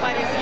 parece.